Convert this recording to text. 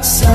outside.